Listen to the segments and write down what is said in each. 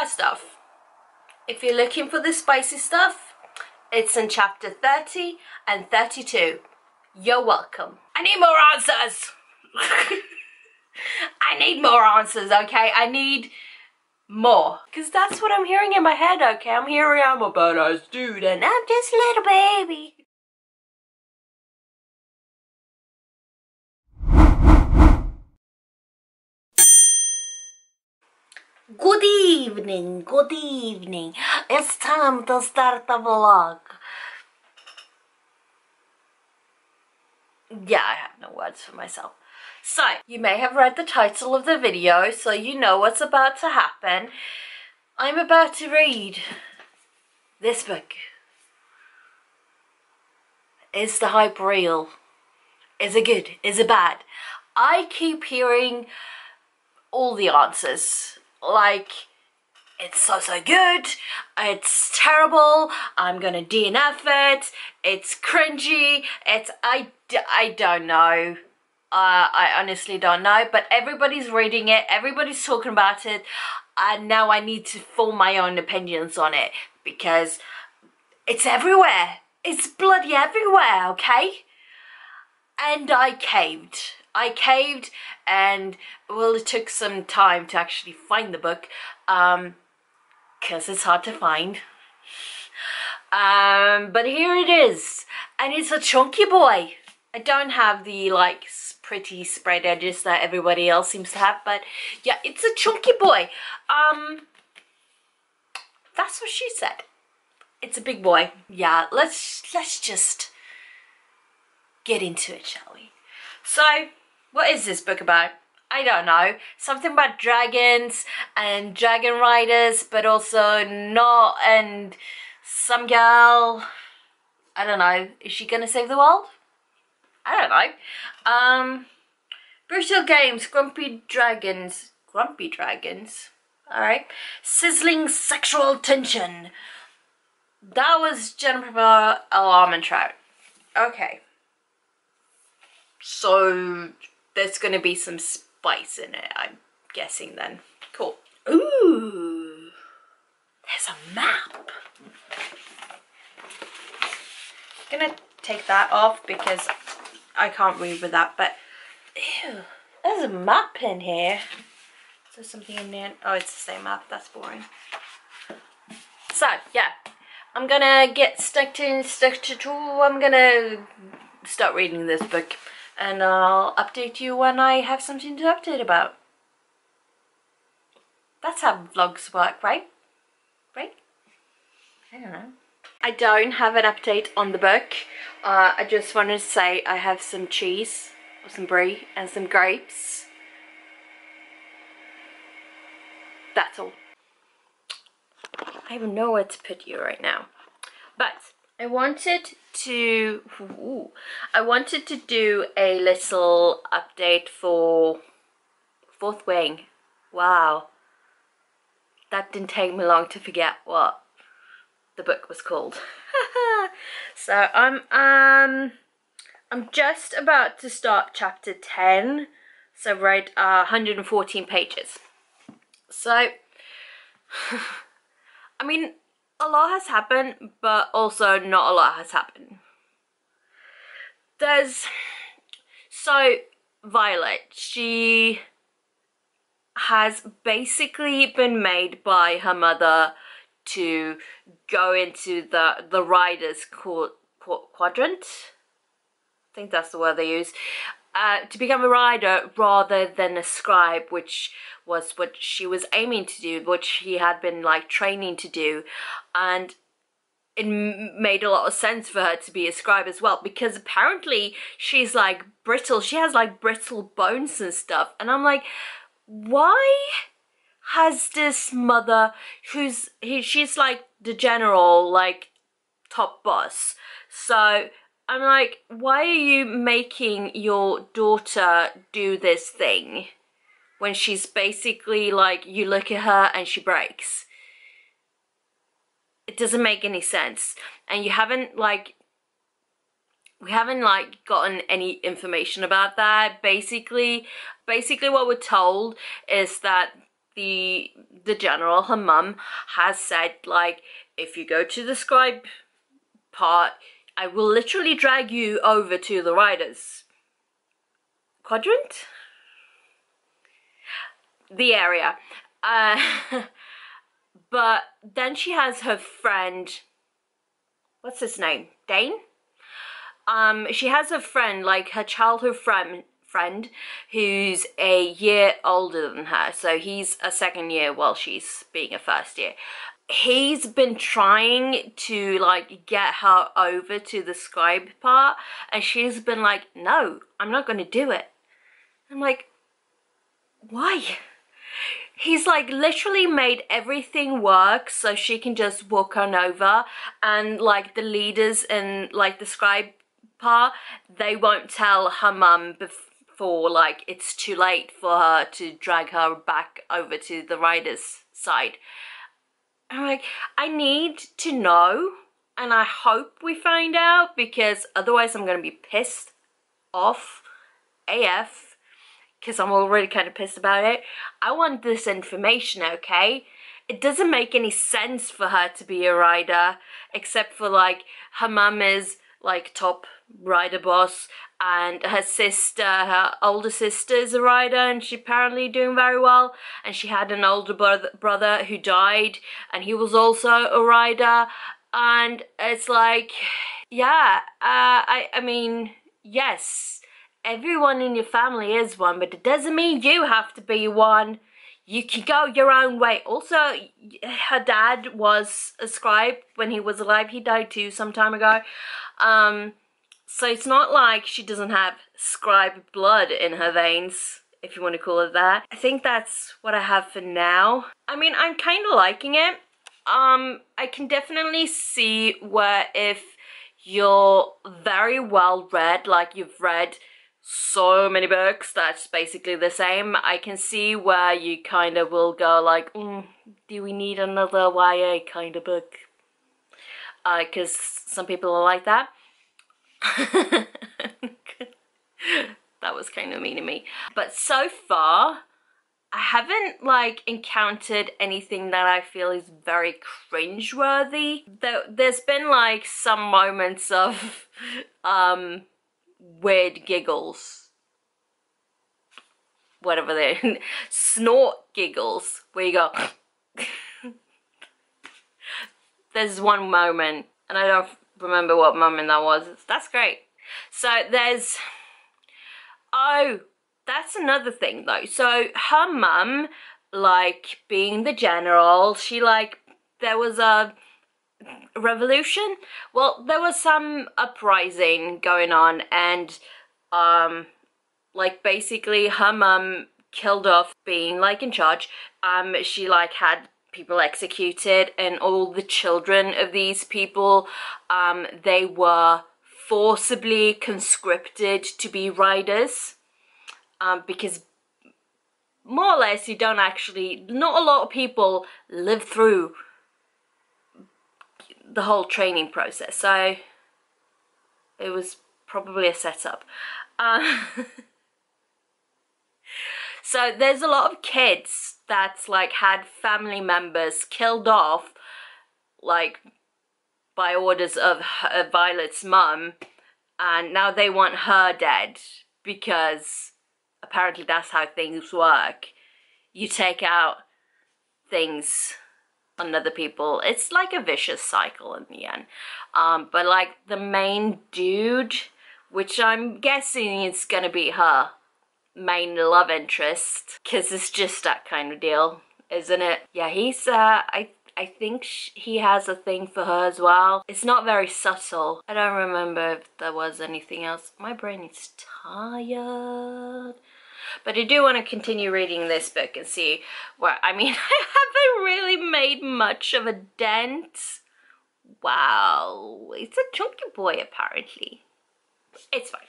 first off, if you're looking for the spicy stuff, it's in chapter 30 and 32. You're welcome. I need more answers. I need more answers, okay? I need more. Because that's what I'm hearing in my head, okay? I'm hearing I'm a badass dude and I'm just a little baby. Good evening, good evening. It's time to start the vlog. Yeah, I have no words for myself. So, you may have read the title of the video, so you know what's about to happen. I'm about to read this book. Is the hype real? Is it good? Is it bad? I keep hearing all the answers like it's so so good. It's terrible. I'm gonna dnf it. It's cringy. It's i i don't know. Uh, i honestly don't know but everybody's reading it. Everybody's talking about it. And now i need to form my own opinions on it because it's everywhere. It's bloody everywhere okay? And i caved I caved and well it took some time to actually find the book um because it's hard to find. Um but here it is and it's a chunky boy. I don't have the like pretty spread edges that everybody else seems to have but yeah it's a chunky boy. Um that's what she said. It's a big boy. Yeah let's let's just get into it shall we? So what is this book about? I don't know. Something about dragons and dragon riders, but also not and some girl. I don't know. Is she gonna save the world? I don't know. Um, Brutal Games, Grumpy Dragons. Grumpy Dragons? Alright. Sizzling Sexual Tension. That was Jennifer Armentrout. Okay. So there's going to be some spice in it, I'm guessing then. Cool. Ooh, there's a map. I'm gonna take that off because I can't read with that, but ew, there's a map in here. Is there something in there? Oh, it's the same map, that's boring. So, yeah, I'm gonna get stuck to, stuck to, I'm gonna start reading this book and I'll update you when I have something to update about. That's how vlogs work, right? Right? I don't know. I don't have an update on the book. Uh, I just wanted to say I have some cheese, or some brie, and some grapes. That's all. I don't know where to put you right now. But I wanted to ooh, I wanted to do a little update for Fourth Wing. Wow. That didn't take me long to forget what the book was called. so I'm um I'm just about to start chapter 10. So right uh, 114 pages. So I mean a lot has happened, but also not a lot has happened. There's so Violet, she has basically been made by her mother to go into the the riders quadrant. I think that's the word they use. Uh, to become a rider rather than a scribe, which was what she was aiming to do, what she had been like training to do, and it made a lot of sense for her to be a scribe as well because apparently she's like brittle. She has like brittle bones and stuff, and I'm like, why has this mother who's he, she's like the general, like top boss, so I'm like, why are you making your daughter do this thing when she's basically like, you look at her and she breaks? It doesn't make any sense. And you haven't like, we haven't like gotten any information about that. Basically, basically what we're told is that the the general, her mum, has said like, if you go to the scribe part, I will literally drag you over to the riders quadrant, the area. Uh, but then she has her friend. What's his name? Dain. Um, she has a friend, like her childhood friend, friend who's a year older than her. So he's a second year while she's being a first year. He's been trying to like get her over to the scribe part and she's been like, no, I'm not going to do it. I'm like, why? He's like literally made everything work so she can just walk on over and like the leaders in like the scribe part, they won't tell her mum before for like it's too late for her to drag her back over to the rider's side. I'm like, I need to know and I hope we find out because otherwise I'm gonna be pissed off AF because I'm already kind of pissed about it. I want this information, okay? It doesn't make any sense for her to be a rider except for like her mum is like top rider boss and her sister her older sister is a rider and she apparently doing very well and she had an older brother, brother who died and he was also a rider and it's like yeah uh, I, I mean yes everyone in your family is one but it doesn't mean you have to be one you can go your own way. Also, her dad was a scribe when he was alive. He died too some time ago. Um, so it's not like she doesn't have scribe blood in her veins, if you want to call it that. I think that's what I have for now. I mean, I'm kind of liking it. Um, I can definitely see where if you're very well read, like you've read so many books that's basically the same, I can see where you kind of will go like, mm, do we need another YA kind of book? Because uh, some people are like that. that was kind of mean to me. But so far, I haven't like encountered anything that I feel is very cringeworthy. Though there's been like some moments of um, weird giggles. Whatever they snort giggles where you go. there's one moment, and I don't remember what moment that was. That's great. So there's, oh, that's another thing though. So her mum, like being the general, she like, there was a revolution. Well, there was some uprising going on and, um, like basically her mum killed off being like in charge. Um, she like had people executed and all the children of these people um, they were forcibly conscripted to be riders um, because more or less you don't actually not a lot of people live through the whole training process. So it was probably a setup. Uh, so there's a lot of kids that's like had family members killed off like by orders of her, Violet's mum and now they want her dead because apparently that's how things work. You take out things on other people. It's like a vicious cycle in the end. Um, but like the main dude, which I'm guessing is gonna be her, main love interest because it's just that kind of deal isn't it yeah he's uh i I think he has a thing for her as well. It's not very subtle. I don't remember if there was anything else. My brain is tired. But I do want to continue reading this book and see where, I mean, I haven't really made much of a dent. Wow, it's a chunky boy apparently. It's fine.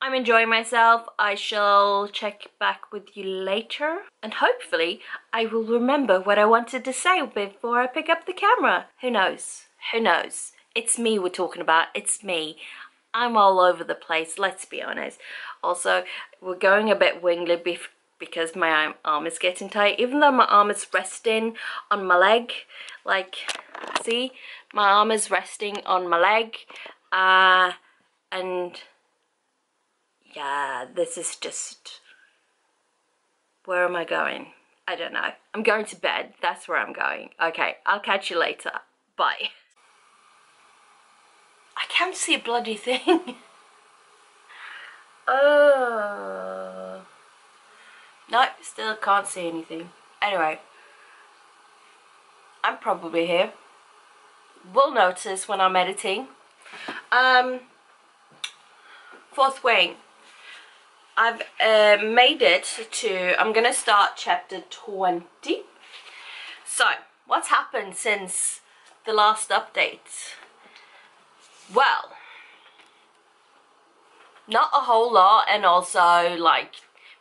I'm enjoying myself. I shall check back with you later. And hopefully I will remember what I wanted to say before I pick up the camera. Who knows? Who knows? It's me we're talking about. It's me. I'm all over the place, let's be honest. Also, we're going a bit wingly because my arm is getting tight even though my arm is resting on my leg like see my arm is resting on my leg uh, and yeah this is just where am I going I don't know I'm going to bed that's where I'm going okay I'll catch you later bye I can't see a bloody thing uh no, still can't see anything. Anyway, I'm probably here. Will notice when I'm editing. Um, fourth wing. I've uh, made it to, I'm going to start chapter 20. So, what's happened since the last update? Well, not a whole lot and also like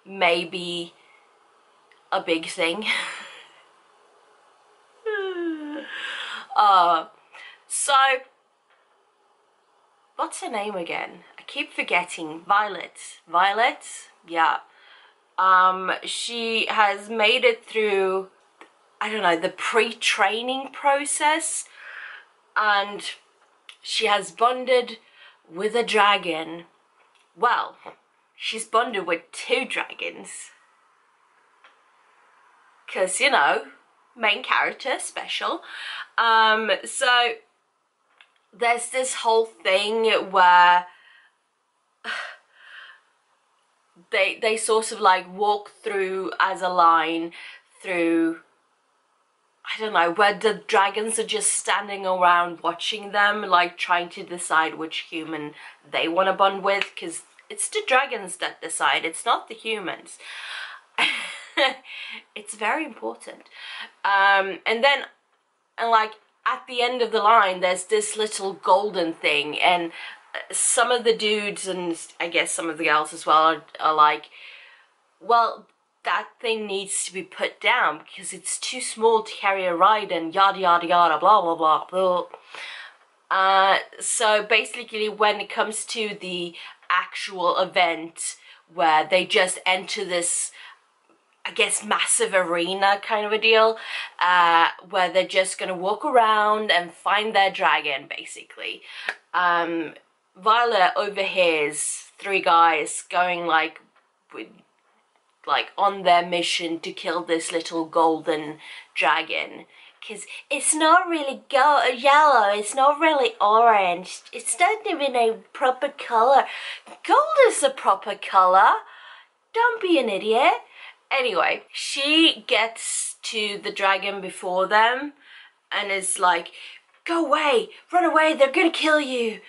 maybe a big thing. uh, so, what's her name again? I keep forgetting. Violet. Violet? Yeah. Um, she has made it through, I don't know, the pre-training process and she has bonded with a dragon. Well, she's bonded with two dragons because you know main character special um so there's this whole thing where they they sort of like walk through as a line through I don't know, where the dragons are just standing around watching them, like trying to decide which human they want to bond with, because it's the dragons that decide, it's not the humans. it's very important. Um, and then, and like, at the end of the line, there's this little golden thing, and uh, some of the dudes, and I guess some of the girls as well, are, are like, well, that thing needs to be put down because it's too small to carry a ride and yada yada yada blah blah blah blah. Uh, so basically when it comes to the actual event where they just enter this I guess massive arena kind of a deal uh, where they're just gonna walk around and find their dragon basically. Um, Violet overhears three guys going like with, like on their mission to kill this little golden dragon because it's not really go yellow, it's not really orange, it's not even a proper colour. Gold is a proper colour. Don't be an idiot. Anyway, she gets to the dragon before them and is like, go away, run away, they're gonna kill you.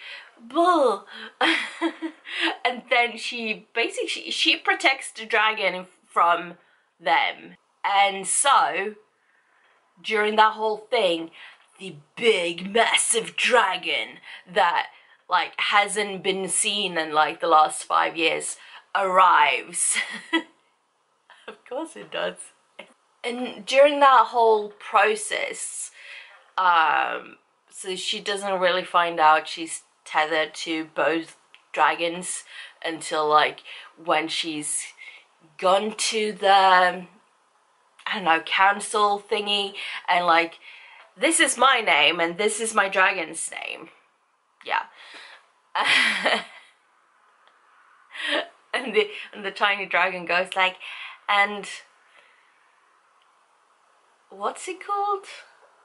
Bull. and then she basically, she, protects the dragon from them. And so, during that whole thing, the big massive dragon that like hasn't been seen in like the last five years arrives. course it does. And during that whole process, um, so she doesn't really find out she's tethered to both dragons until like when she's gone to the I don't know, council thingy and like, this is my name and this is my dragon's name. Yeah. and the and the tiny dragon goes like, and what's it called?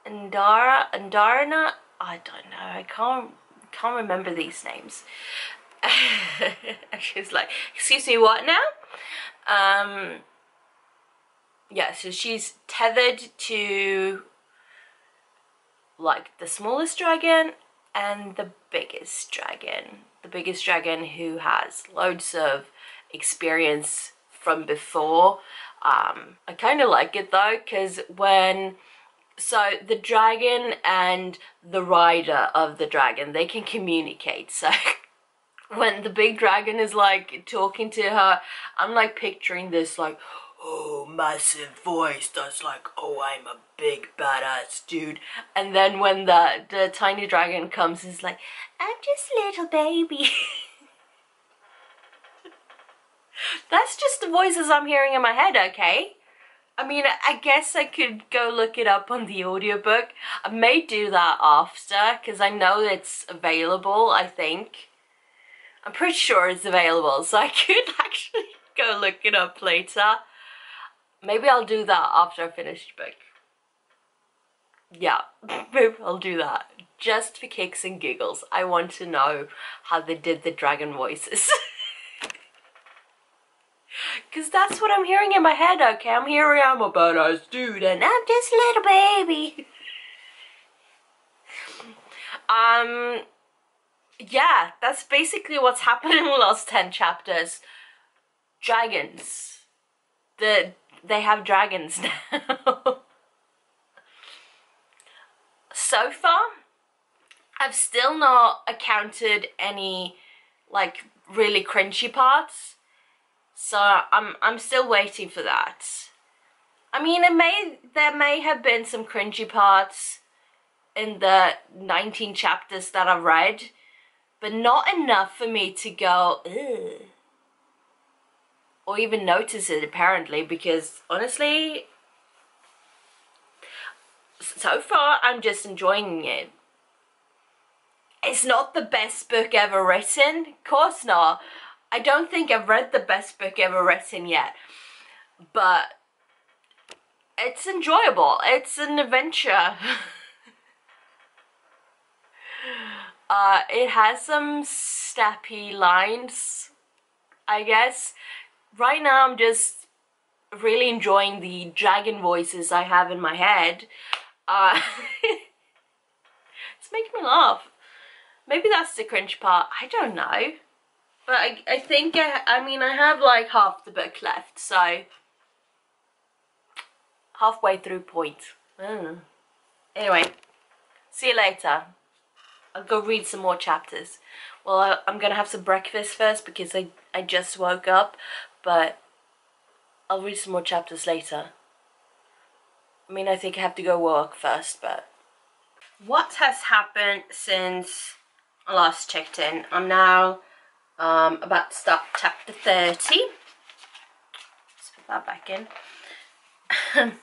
Andara, Andarna? I don't know. I can't can't remember these names. and she's like, excuse me, what now? Um, yeah, so she's tethered to like the smallest dragon and the biggest dragon. The biggest dragon who has loads of experience from before. Um, I kind of like it though because when so the dragon and the rider of the dragon they can communicate so when the big dragon is like talking to her i'm like picturing this like oh, massive voice that's like, oh, I'm a big badass dude. And then when the, the tiny dragon comes, it's like, I'm just little baby. That's just the voices I'm hearing in my head, okay? I mean, I guess I could go look it up on the audiobook. I may do that after, because I know it's available, I think. I'm pretty sure it's available, so I could actually go look it up later. Maybe I'll do that after I finish the book. Yeah, maybe I'll do that. Just for kicks and giggles. I want to know how they did the dragon voices. Because that's what I'm hearing in my head, okay? I'm hearing I'm a badass dude and I'm just a little baby. um, yeah, that's basically what's happened in the last 10 chapters. Dragons. The, they have dragons now. so far, I've still not accounted any, like, really cringy parts so I'm I'm still waiting for that. I mean, it may there may have been some cringy parts in the 19 chapters that I've read, but not enough for me to go, Ugh. or even notice it apparently, because honestly, so far I'm just enjoying it. It's not the best book ever written, of course not, I don't think I've read the best book ever written yet, but it's enjoyable. It's an adventure. uh, it has some snappy lines, I guess. Right now I'm just really enjoying the dragon voices I have in my head. Uh, it's making me laugh. Maybe that's the cringe part. I don't know. But I, I think, I, I mean, I have like half the book left, so halfway through point. Mm. Anyway, see you later. I'll go read some more chapters. Well, I, I'm going to have some breakfast first because I, I just woke up, but I'll read some more chapters later. I mean, I think I have to go work first, but... What has happened since I last checked in? I'm now um, about to start chapter 30. Let's put that back in.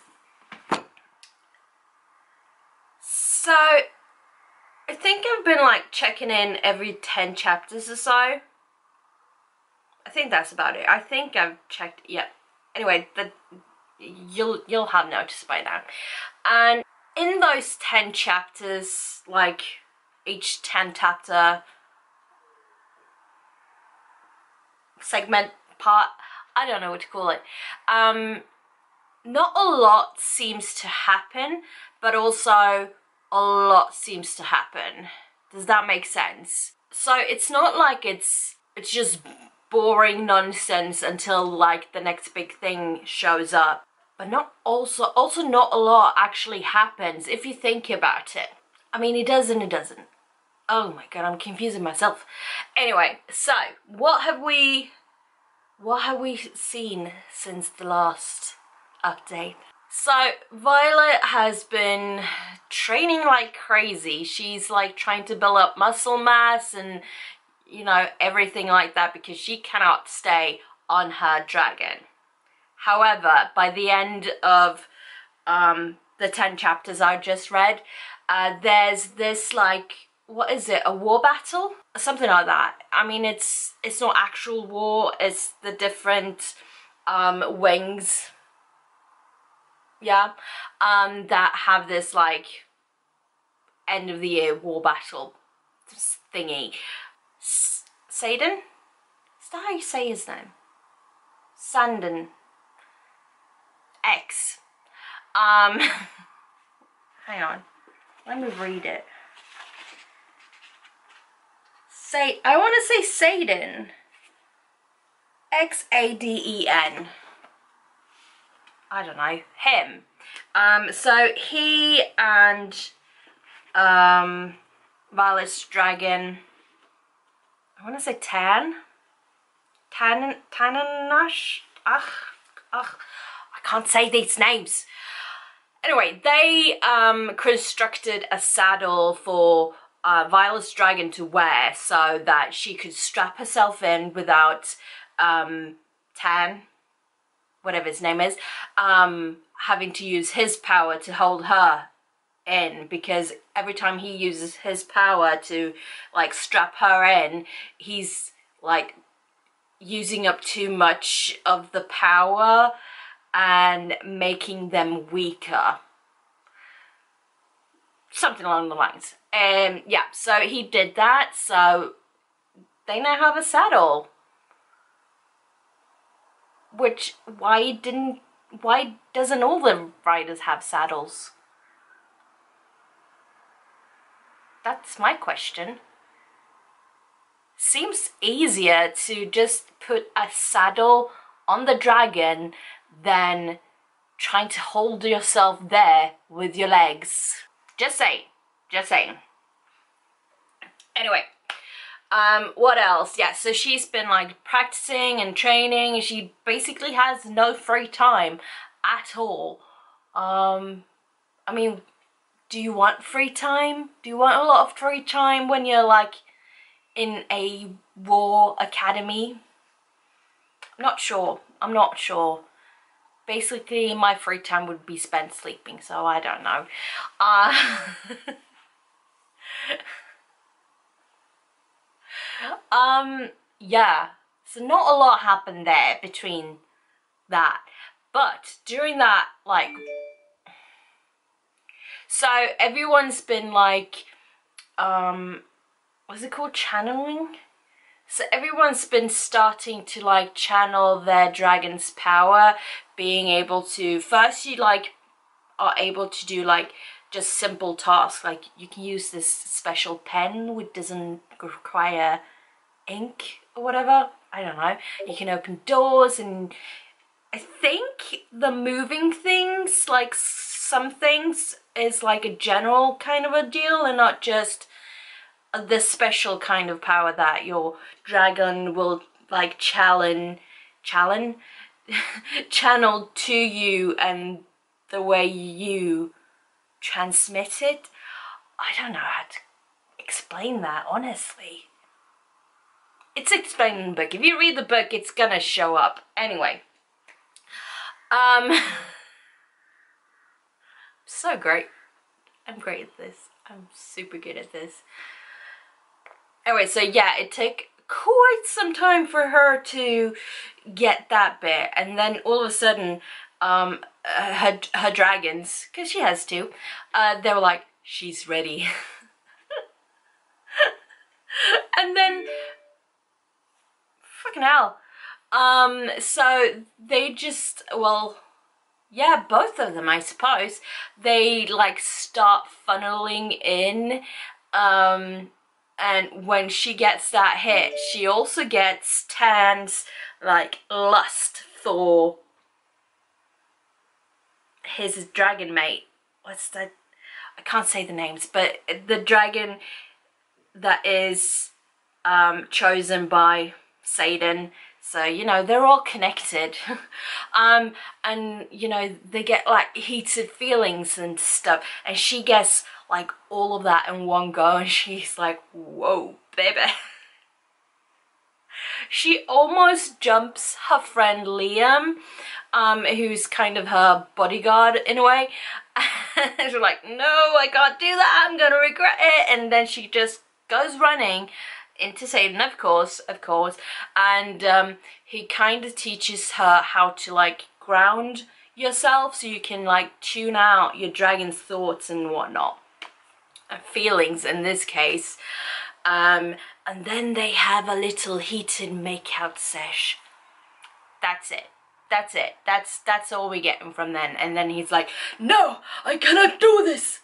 so, I think I've been like checking in every 10 chapters or so. I think that's about it. I think I've checked, yeah. Anyway, the, you'll, you'll have noticed by now. And in those 10 chapters, like each 10 chapter segment part. I don't know what to call it. Um not a lot seems to happen but also a lot seems to happen. Does that make sense? So it's not like it's it's just boring nonsense until like the next big thing shows up. But not also also not a lot actually happens if you think about it. I mean it does and it doesn't Oh my god, I'm confusing myself. Anyway, so what have we what have we seen since the last update? So Violet has been training like crazy. She's like trying to build up muscle mass and you know everything like that because she cannot stay on her dragon. However, by the end of um, the 10 chapters I just read, uh, there's this like what is it a war battle something like that i mean it's it's not actual war it's the different um wings yeah um that have this like end of the year war battle thingy S Saden? Is that how you say his name? Sandon. X. Um, hang on. Let me read it. Say, I want to say Xaden. X-A-D-E-N. I don't know, him. Um, so he and um, Violet's dragon, I want to say Tan. Tan, Tananash? Ugh, ugh, I can't say these names. Anyway, they um, constructed a saddle for uh, Violet's dragon to wear so that she could strap herself in without um, Tan, whatever his name is, um, having to use his power to hold her in because every time he uses his power to like strap her in, he's like using up too much of the power and making them weaker. Something along the lines. Um, yeah, so he did that, so they now have a saddle. Which, why didn't, why doesn't all the riders have saddles? That's my question. Seems easier to just put a saddle on the dragon than trying to hold yourself there with your legs. Just saying. Just saying. Anyway, um, what else? Yeah, so she's been like practicing and training. She basically has no free time at all. Um, I mean, do you want free time? Do you want a lot of free time when you're like in a war academy? I'm not sure. I'm not sure. Basically, my free time would be spent sleeping, so I don't know. Uh, um, yeah. So not a lot happened there between that. But during that, like, so everyone's been like, um, what's it called? Channeling? So everyone's been starting to like channel their dragon's power, being able to, first you like are able to do like just simple tasks, like you can use this special pen which doesn't require ink or whatever, I don't know. You can open doors and I think the moving things, like some things is like a general kind of a deal and not just the special kind of power that your dragon will like challenge challenge? Channel to you and the way you transmit it? I don't know how to explain that honestly. It's explained in the book if you read the book it's gonna show up. Anyway. Um so great. I'm great at this. I'm super good at this Anyway, so yeah, it took quite some time for her to get that bit. And then all of a sudden, um, her, her dragons, because she has two, uh, they were like, she's ready. and then, fucking hell. Um, so they just, well, yeah, both of them, I suppose. They like start funneling in, um, and when she gets that hit she also gets Tan's like lust for his dragon mate. What's that I can't say the names but the dragon that is um, chosen by Xaden. So you know they're all connected. Um, and you know they get like heated feelings and stuff. And she gets like all of that in one go and she's like whoa baby. She almost jumps her friend Liam um, who's kind of her bodyguard in a way. She's like no I can't do that. I'm gonna regret it. And then she just goes running into Xaden of course of course. And um, he kind of teaches her how to like ground yourself so you can like tune out your dragon's thoughts and whatnot feelings in this case. Um, and then they have a little heated makeout sesh. That's it. That's it. That's that's all we get from then. And then he's like, no, I cannot do this.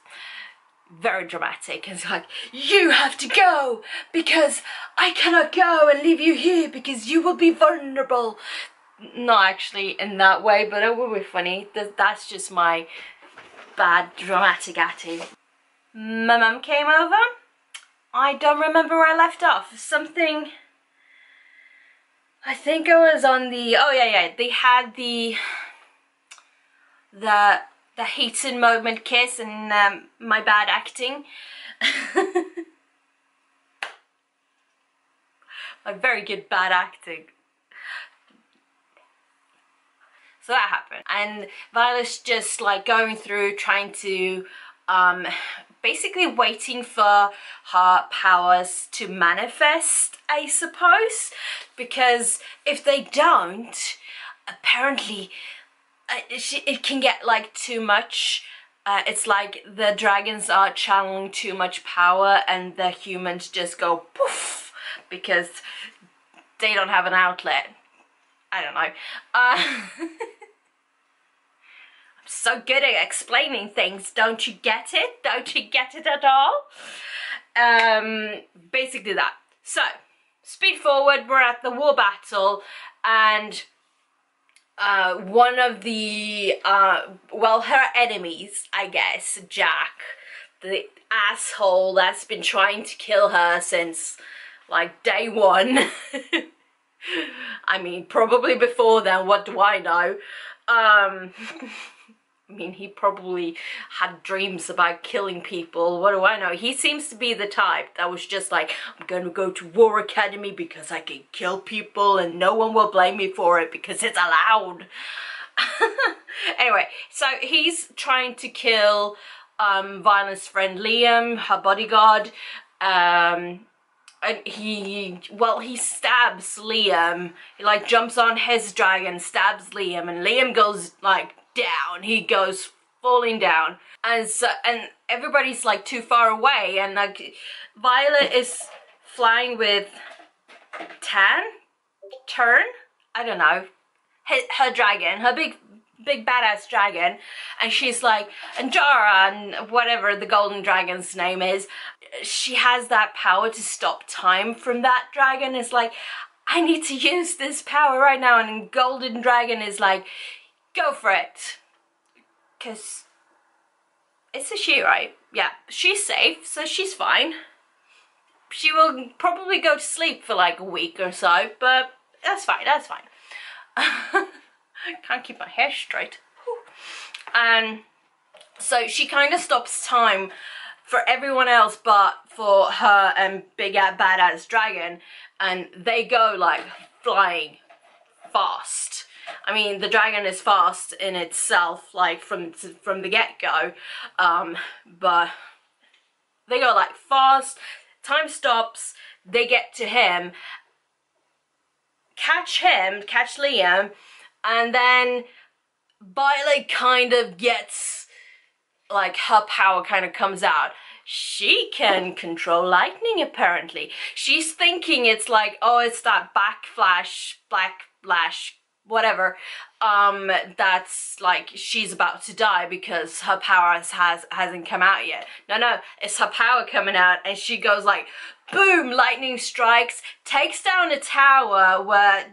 Very dramatic. It's like, you have to go because I cannot go and leave you here because you will be vulnerable. Not actually in that way, but it will be funny. That's just my bad dramatic acting my mum came over. I don't remember where I left off. Something, I think I was on the, oh yeah, yeah, they had the, the, the heated moment kiss and um, my bad acting. my very good bad acting. so that happened. And Violet's just like going through trying to um, basically waiting for her powers to manifest, I suppose. Because if they don't, apparently uh, it can get like too much. Uh, it's like the dragons are channeling too much power and the humans just go poof because they don't have an outlet. I don't know. Uh, so good at explaining things. Don't you get it? Don't you get it at all? Um, basically that. So, speed forward, we're at the war battle, and uh, one of the, uh, well, her enemies, I guess, Jack, the asshole that's been trying to kill her since, like, day one. I mean, probably before then, what do I know? Um... I mean, he probably had dreams about killing people. What do I know? He seems to be the type that was just like, I'm gonna go to War Academy because I can kill people and no one will blame me for it because it's allowed. anyway, so he's trying to kill um, Violet's friend Liam, her bodyguard. Um, and he, well, he stabs Liam. He like jumps on his dragon, stabs Liam, and Liam goes like down. He goes falling down. And so, and everybody's like too far away and like Violet is flying with Tan? Turn? I don't know. Her, her dragon, her big big badass dragon and she's like and Jara and whatever the golden dragon's name is she has that power to stop time from that dragon it's like I need to use this power right now and golden dragon is like go for it. Because it's a she, right? Yeah, she's safe, so she's fine. She will probably go to sleep for like a week or so, but that's fine, that's fine. Can't keep my hair straight. And um, so she kind of stops time for everyone else but for her and Big Badass Dragon and they go like flying fast I mean, the dragon is fast in itself, like from from the get-go, um, but they go like fast, time stops, they get to him, catch him, catch Liam, and then Violet kind of gets, like, her power kind of comes out she can control lightning apparently. She's thinking it's like, oh, it's that backflash, black flash whatever um that's like she's about to die because her power has hasn't come out yet. No no it's her power coming out and she goes like boom lightning strikes takes down a tower where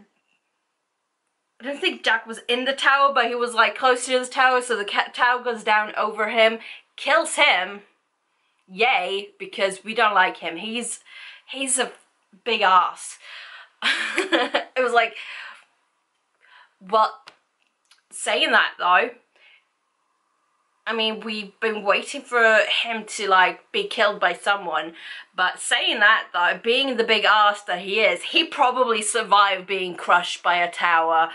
I don't think Jack was in the tower but he was like close to the tower so the tower goes down over him kills him. Yay because we don't like him. He's he's a big ass. It was like but saying that though, I mean, we've been waiting for him to like be killed by someone. But saying that though, being the big ass that he is, he probably survived being crushed by a tower.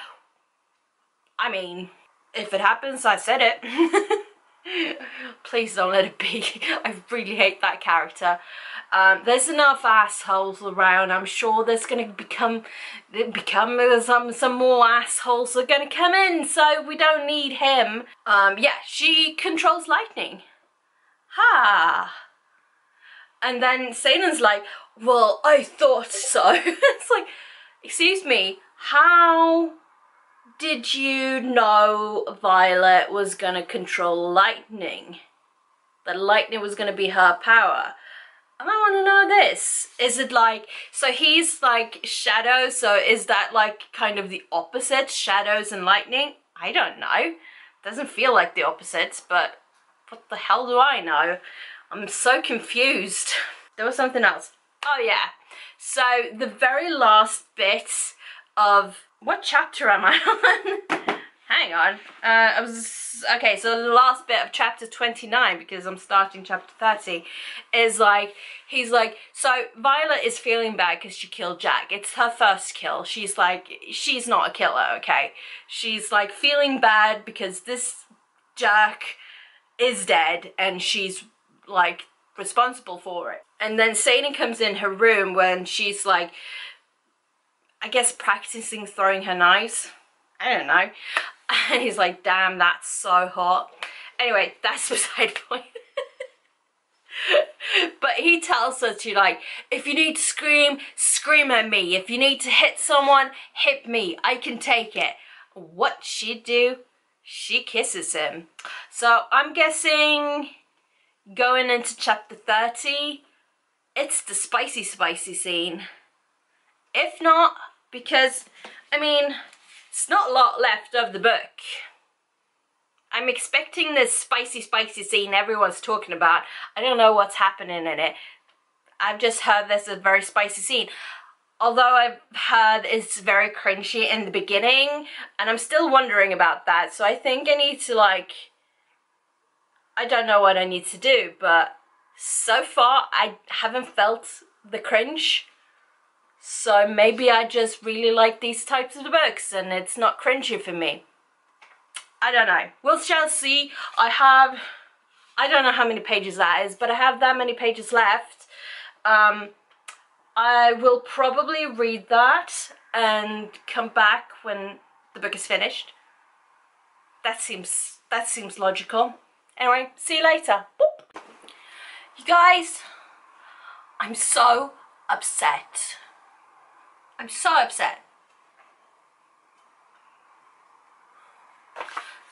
I mean, if it happens, I said it. Please don't let it be. I really hate that character. Um, there's enough assholes around. I'm sure there's going to become become some some more assholes are going to come in. So we don't need him. Um, yeah, she controls lightning. Ha. And then Xaden's like, well, I thought so. it's like, excuse me, how did you know Violet was going to control lightning? That lightning was going to be her power? I want to know this. Is it like, so he's like shadow, so is that like kind of the opposite, shadows and lightning? I don't know. Doesn't feel like the opposites, but what the hell do I know? I'm so confused. There was something else. Oh yeah. So the very last bit of, what chapter am I on? hang on. Uh, I was okay. So the last bit of chapter twenty nine, because I'm starting chapter thirty, is like he's like so Violet is feeling bad because she killed Jack. It's her first kill. She's like she's not a killer. Okay, she's like feeling bad because this Jack is dead and she's like responsible for it. And then Xaden comes in her room when she's like, I guess practicing throwing her knives. I don't know. And he's like, damn, that's so hot. Anyway, that's beside the point. but he tells her to like, if you need to scream, scream at me. If you need to hit someone, hit me. I can take it. What she do? She kisses him. So I'm guessing going into chapter 30, it's the spicy spicy scene. If not, because, I mean, it's not a lot left of the book. I'm expecting this spicy, spicy scene everyone's talking about. I don't know what's happening in it. I've just heard this is a very spicy scene. Although I've heard it's very cringy in the beginning, and I'm still wondering about that. So I think I need to like, I don't know what I need to do, but so far I haven't felt the cringe. So maybe I just really like these types of books and it's not cringy for me. I don't know. We'll shall see. I have, I don't know how many pages that is, but I have that many pages left. Um, I will probably read that and come back when the book is finished. That seems, that seems logical. Anyway, see you later. Boop. You guys, I'm so upset. I'm so upset.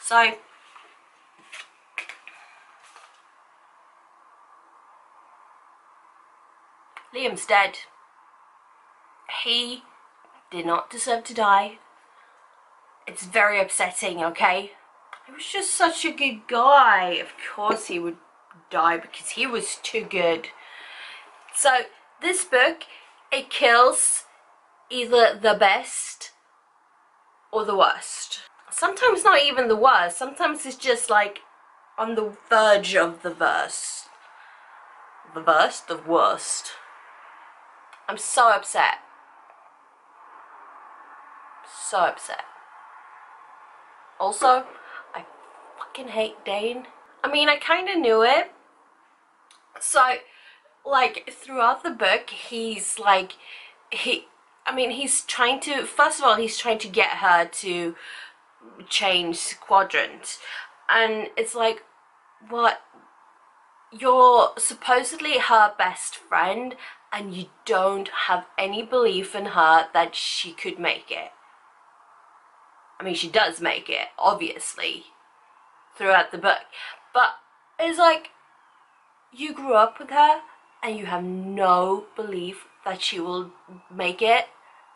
So, Liam's dead. He did not deserve to die. It's very upsetting, okay? He was just such a good guy. Of course he would die because he was too good. So, this book, it kills either the best or the worst sometimes not even the worst. Sometimes it's just like on the verge of the worst. The worst, the worst. I'm so upset. So upset. Also, I fucking hate Dain. I mean, I kind of knew it. So, like, throughout the book, he's like, he, I mean, he's trying to, first of all, he's trying to get her to change quadrant. And it's like what? You're supposedly her best friend and you don't have any belief in her that she could make it. I mean she does make it obviously throughout the book. But it's like you grew up with her and you have no belief that she will make it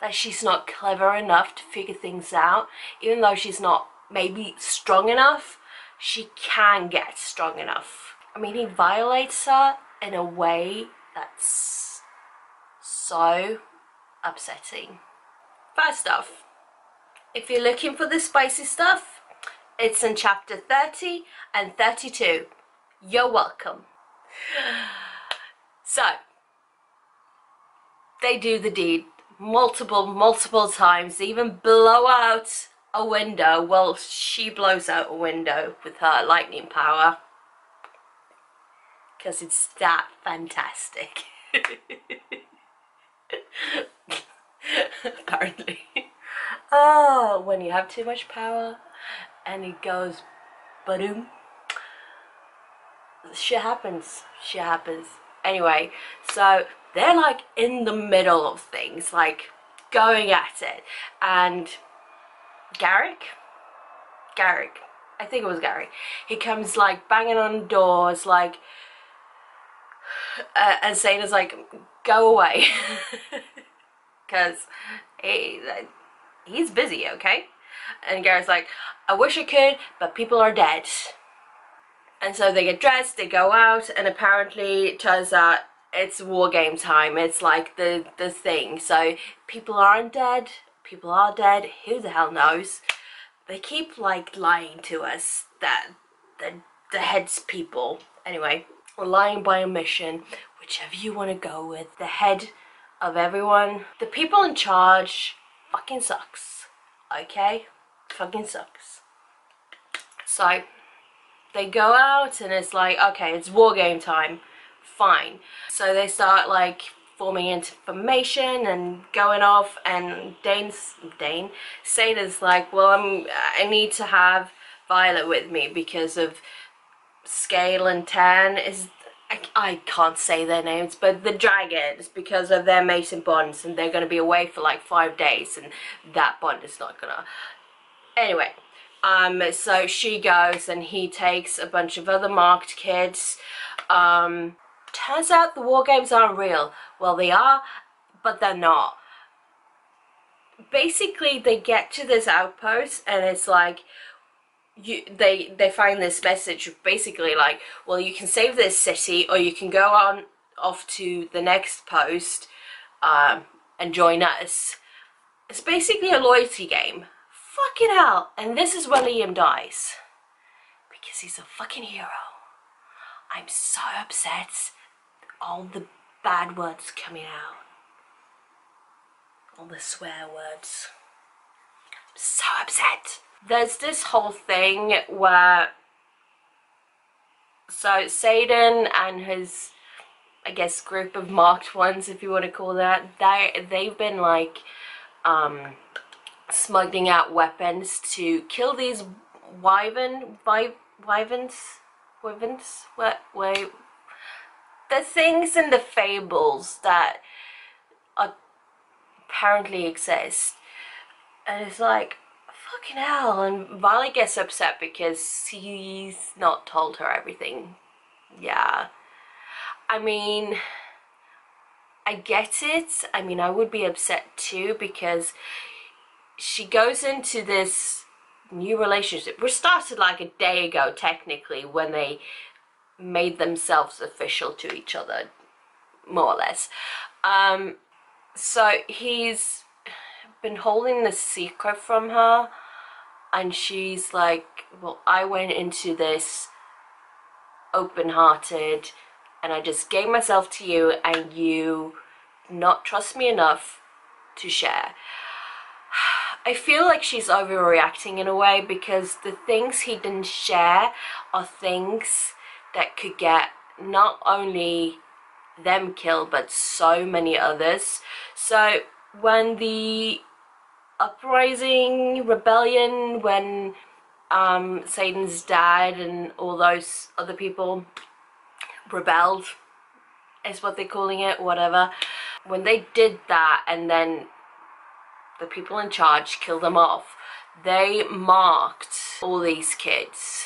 that she's not clever enough to figure things out. Even though she's not maybe strong enough, she can get strong enough. I mean, he violates her in a way that's so upsetting. First off, if you're looking for the spicy stuff, it's in chapter 30 and 32. You're welcome. So, they do the deed multiple, multiple times. They even blow out a window. Well, she blows out a window with her lightning power. Because it's that fantastic. Apparently. Oh, when you have too much power and it goes boom. Shit happens. Shit happens. Anyway, so they're like in the middle of things, like going at it. And Garrick, Garrick, I think it was Gary, he comes like banging on doors, like, uh, and Xaden's like, go away. Because he, he's busy, okay? And Gary's like, I wish I could, but people are dead. And so they get dressed, they go out, and apparently it turns out it's war game time. It's like the the thing. So people aren't dead. People are dead. Who the hell knows? they keep like lying to us that the the heads people anyway we're lying by omission whichever you want to go with the head of everyone the people in charge fucking sucks okay fucking sucks so they go out and it's like okay it's war game time fine. So they start like forming into formation and going off and Dain's Dain Xaden's like well I'm I need to have Violet with me because of Sgaeyl and Tairn. Is I, I can't say their names but the dragons because of their mason bonds and they're going to be away for like five days and that bond is not gonna anyway um so she goes and he takes a bunch of other marked kids um turns out the war games aren't real. Well, they are, but they're not. Basically, they get to this outpost and it's like, you they they find this message basically like well you can save this city or you can go on off to the next post um, and join us. It's basically a loyalty game. Fucking hell. And this is where liam dies. Because he's a fucking hero. I'm so upset all the bad words coming out. All the swear words. I'm so upset. There's this whole thing where so Xaden and his I guess group of marked ones if you want to call that they they've been like um smuggling out weapons to kill these wyvern wy, wyverns wyverns what wait the things in the fables that apparently exist. And it's like, fucking hell. And Violet gets upset because he's not told her everything. Yeah. I mean, I get it. I mean, I would be upset too because she goes into this new relationship, which started like a day ago, technically, when they made themselves official to each other, more or less. Um, so he's been holding the secret from her, and she's like, Well, I went into this open hearted, and I just gave myself to you, and you not trust me enough to share. I feel like she's overreacting in a way because the things he didn't share are things that could get not only them killed but so many others. So when the uprising rebellion when um, Xaden's dad and all those other people rebelled is what they're calling it whatever when they did that and then the people in charge killed them off they marked all these kids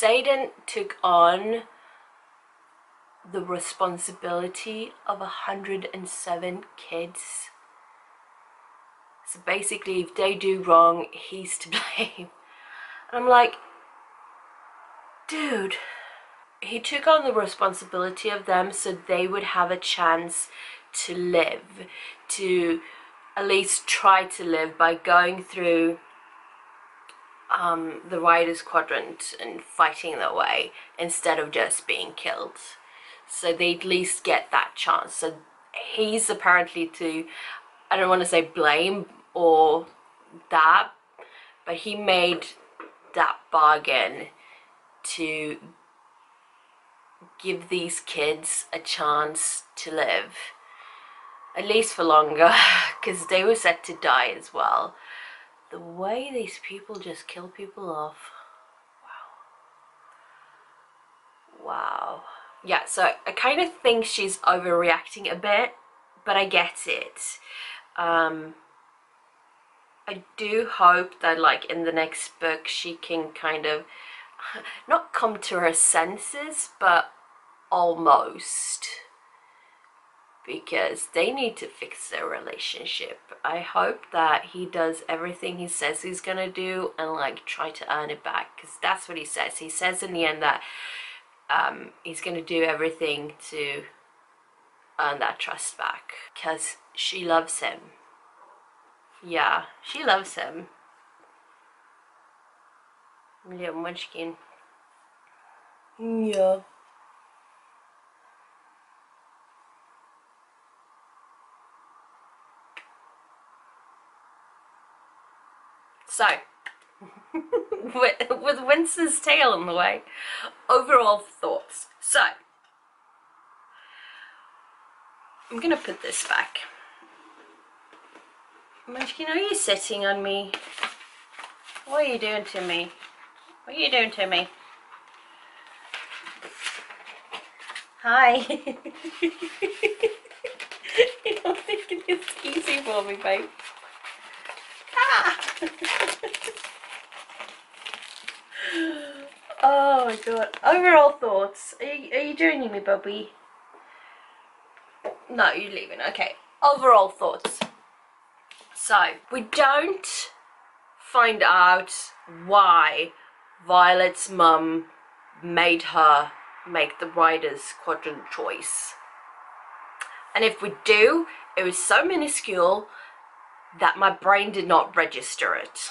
Xaden took on the responsibility of 107 kids. So basically, if they do wrong, he's to blame. And I'm like, dude, he took on the responsibility of them so they would have a chance to live, to at least try to live by going through um, the riders quadrant and fighting their way instead of just being killed. So they at least get that chance. So he's apparently to, I don't want to say blame or that, but he made that bargain to give these kids a chance to live. At least for longer, because they were set to die as well the way these people just kill people off. Wow. Wow. Yeah so i kind of think she's overreacting a bit but i get it. Um i do hope that like in the next book she can kind of not come to her senses but almost because they need to fix their relationship. I hope that he does everything he says he's gonna do and like try to earn it back because that's what he says. He says in the end that um, he's gonna do everything to earn that trust back because she loves him. Yeah, she loves him. Little munchkin. Yeah. So, with, with Winston's tail in the way, overall thoughts. So, I'm gonna put this back. Munchkin, are you sitting on me? What are you doing to me? What are you doing to me? Hi. you don't think it's easy for me, babe? Oh my god. Overall thoughts. Are you, are you joining me, Bobby? No, you're leaving. Okay. Overall thoughts. So, we don't find out why Violet's mum made her make the Riders Quadrant choice. And if we do, it was so minuscule that my brain did not register it.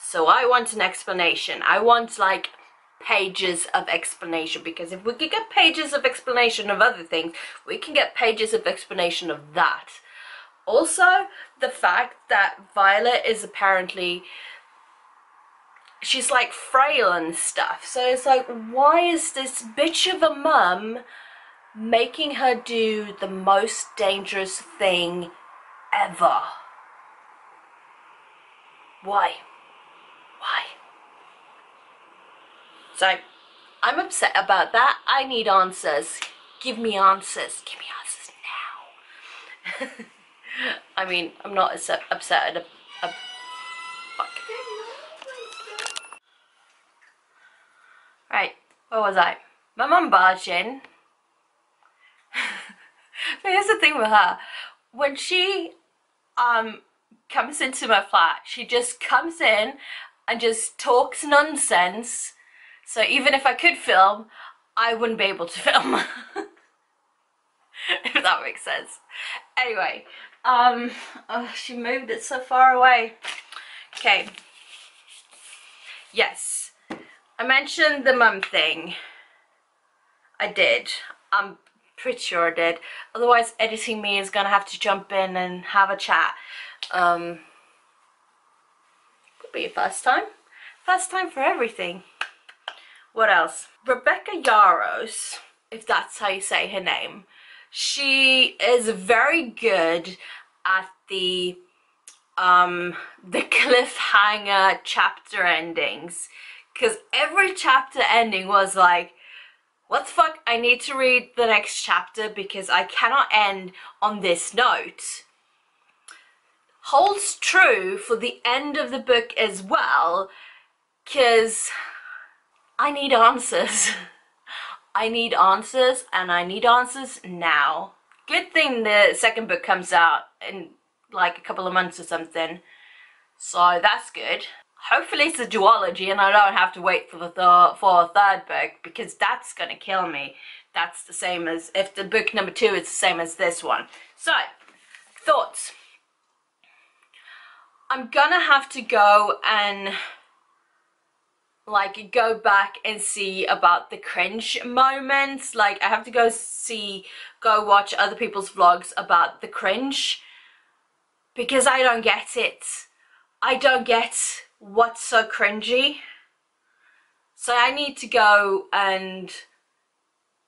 So I want an explanation. I want like pages of explanation because if we could get pages of explanation of other things, we can get pages of explanation of that. Also, the fact that Violet is apparently she's like frail and stuff. So it's like, why is this bitch of a mum making her do the most dangerous thing ever? Why? Why? So I'm upset about that. I need answers. Give me answers. Give me answers now. I mean, I'm not as upset at a, a fuck. Right, where was I? My mum barged in. here's the thing with her. When she um comes into my flat, she just comes in and just talks nonsense. So even if I could film, I wouldn't be able to film. if that makes sense. Anyway, um, oh, she moved it so far away. Okay. Yes. I mentioned the mum thing. I did. I'm pretty sure I did. Otherwise, editing me is gonna have to jump in and have a chat. Um, could be a first time. First time for everything. What else? Rebecca Yarros, if that's how you say her name, she is very good at the um the cliffhanger chapter endings because every chapter ending was like what the fuck I need to read the next chapter because I cannot end on this note holds true for the end of the book as well because I need answers I need answers and I need answers now. Good thing the second book comes out in like a couple of months or something. So that's good. Hopefully it's a duology and I don't have to wait for the th for a third book because that's gonna kill me. That's the same as if the book number two is the same as this one. So, thoughts. I'm gonna have to go and like go back and see about the cringe moments like I have to go see go watch other people's vlogs about the cringe because I don't get it I don't get what's so cringy so I need to go and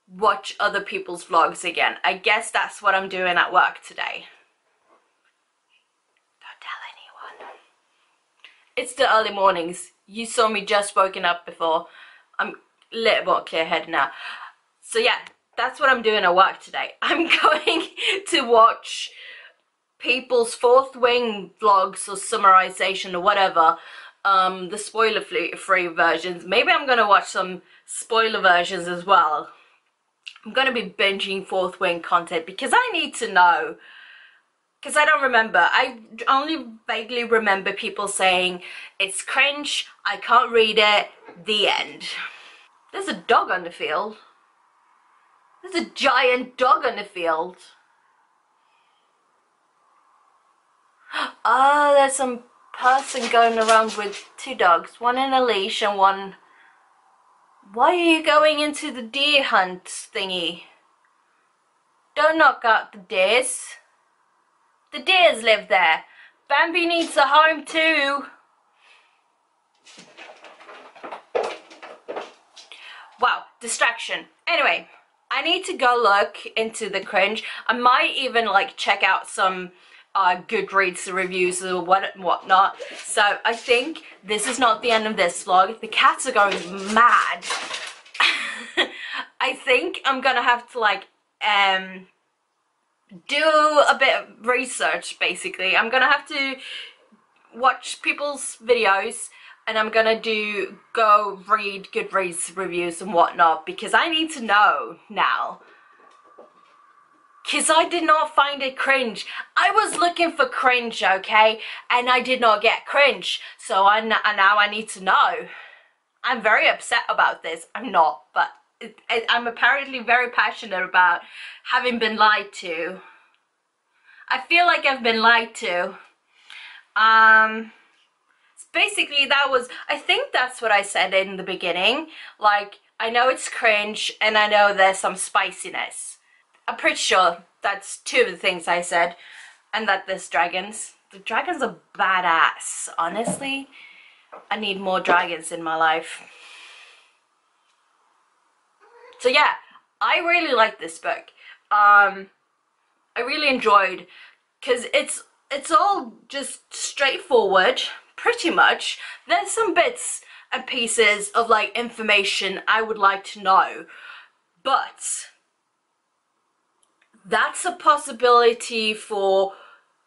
watch other people's vlogs again I guess that's what I'm doing at work today don't tell anyone it's the early mornings you saw me just woken up before. I'm a little more clear-headed now. So yeah, that's what I'm doing at work today. I'm going to watch people's fourth wing vlogs or summarization or whatever um the spoiler free versions maybe i'm gonna watch some spoiler versions as well i'm gonna be binging fourth wing content because i need to know because I don't remember. I only vaguely remember people saying it's cringe, I can't read it, the end. There's a dog on the field. There's a giant dog on the field. Oh, there's some person going around with two dogs, one in a leash and one... Why are you going into the deer hunt thingy? Don't knock out the deers. The deers live there. Bambi needs a home too. Wow, distraction. Anyway, I need to go look into the cringe. I might even like check out some uh, Goodreads reviews or what whatnot. So I think this is not the end of this vlog. The cats are going mad. I think I'm gonna have to like um do a bit of research basically. I'm gonna have to watch people's videos and I'm gonna do go read Goodreads reviews and whatnot because I need to know now because I did not find it cringe. I was looking for cringe, okay? And I did not get cringe. So I now I need to know. I'm very upset about this. I'm not, but it, it, I'm apparently very passionate about having been lied to. I feel like I've been lied to. Um, basically that was, I think that's what I said in the beginning. Like, I know it's cringe and I know there's some spiciness I'm pretty sure that's two of the things I said. And that there's dragons. The dragons are badass, honestly. I need more dragons in my life. So yeah, I really like this book. Um, I really enjoyed because it's it's all just straightforward, pretty much. There's some bits and pieces of like information I would like to know, but that's a possibility for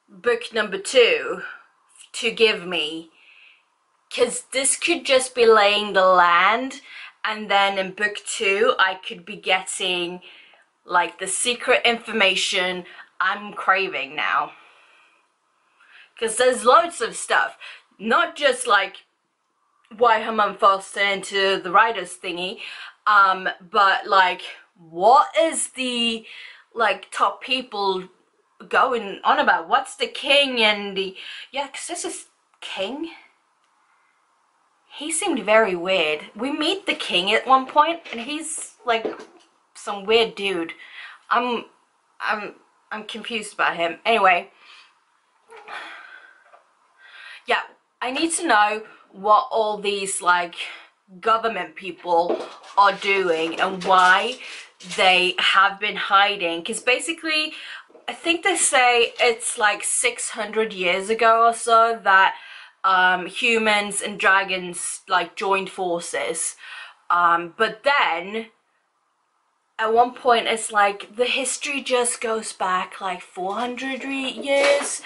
book number two to give me because this could just be laying the land and then in book two I could be getting like the secret information I'm craving now. Because there's loads of stuff not just like why her mum forced her into the writer's thingy um but like what is the like top people going on about what's the king and the yeah because this is king. He seemed very weird. We meet the king at one point and he's like some weird dude. I'm i'm i'm confused about him. Anyway. Yeah i need to know what all these like government people are doing and why they have been hiding because basically I think they say it's like 600 years ago or so that um, humans and dragons like joined forces. Um, but then at one point it's like the history just goes back like 400 years.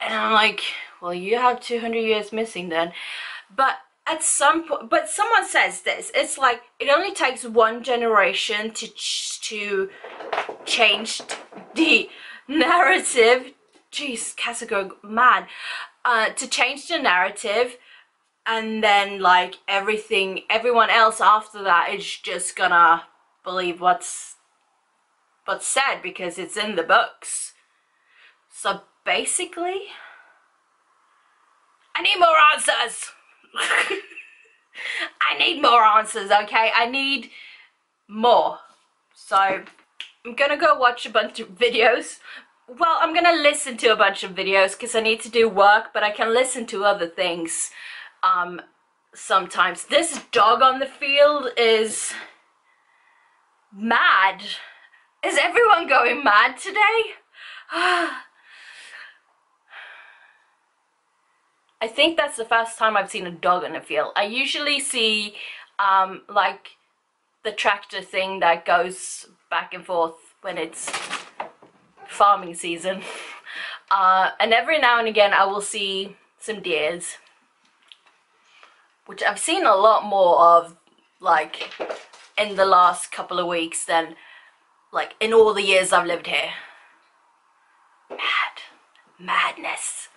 And I'm like well you have 200 years missing then. But at some point but someone says this it's like it only takes one generation to ch to change the narrative. Jeez Casago mad uh, to change the narrative and then like everything everyone else after that is just gonna believe what's what's said because it's in the books. So basically I need more answers I need more answers, okay? I need more. So, I'm gonna go watch a bunch of videos. Well, I'm gonna listen to a bunch of videos because I need to do work, but I can listen to other things um, sometimes. This dog on the field is mad. Is everyone going mad today? I think that's the first time I've seen a dog in a field. I usually see um, like the tractor thing that goes back and forth when it's farming season. Uh, and every now and again I will see some deers. Which I've seen a lot more of like in the last couple of weeks than like in all the years I've lived here. Mad. Madness.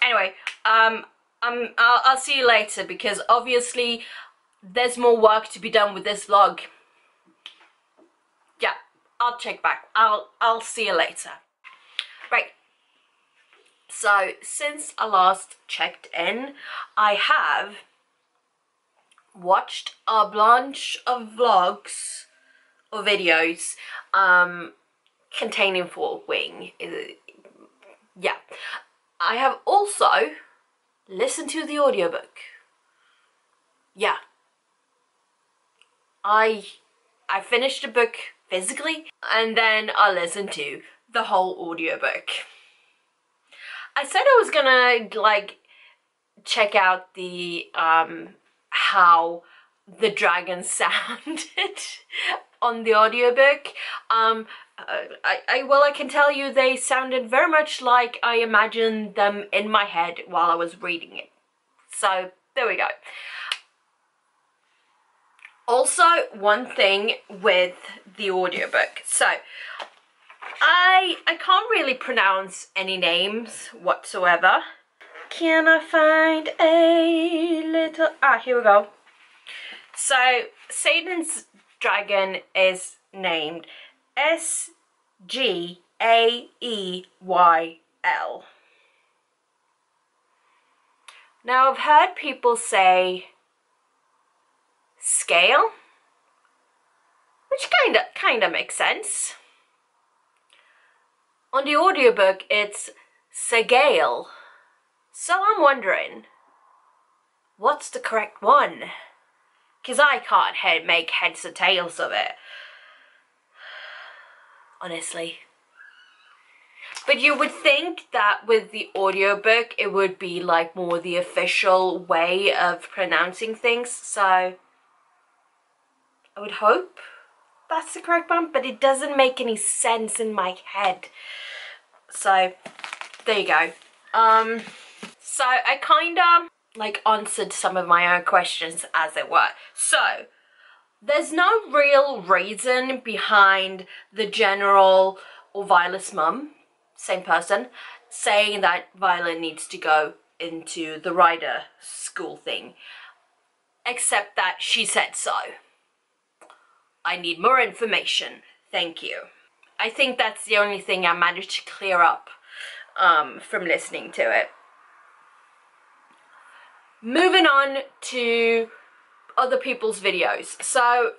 Anyway, um, um, I'll, I'll see you later because obviously there's more work to be done with this vlog. Yeah, I'll check back. I'll, I'll see you later. Right. So since I last checked in, I have watched a bunch of vlogs or videos um, containing Fourth Wing. Yeah. I have also listened to the audiobook. Yeah. I I finished the book physically and then I listened to the whole audiobook. I said I was gonna like check out the um how the dragon sounded on the audiobook. Um uh, I, I well I can tell you they sounded very much like I imagined them in my head while I was reading it. So there we go. Also, one thing with the audiobook. So, I I can't really pronounce any names whatsoever. Can I find a little... Ah, here we go. So, Xaden's dragon is named S-G-A-E-Y-L. Now, I've heard people say scale, which kinda, kinda makes sense. On the audiobook, it's Segale. So I'm wondering, what's the correct one? Because I can't head, make heads or tails of it. Honestly. But you would think that with the audiobook, it would be like more the official way of pronouncing things. So I would hope that's the correct one, but it doesn't make any sense in my head. So there you go. Um, so I kind of like answered some of my own questions as it were. So there's no real reason behind the general or Violet's mum, same person, saying that Violet needs to go into the rider school thing, except that she said so. I need more information. Thank you. I think that's the only thing I managed to clear up um, from listening to it. Moving on to other people's videos. So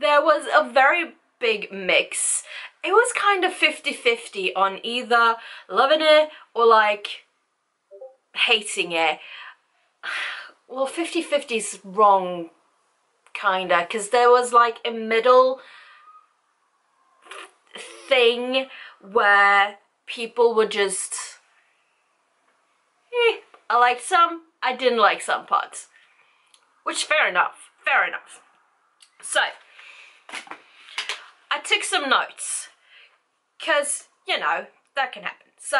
there was a very big mix. It was kind of 50-50 on either loving it or like hating it. Well, 50-50 is wrong kinda because there was like a middle thing where people were just eh, I liked some, I didn't like some parts. Which fair enough, fair enough. So I took some notes because you know that can happen. So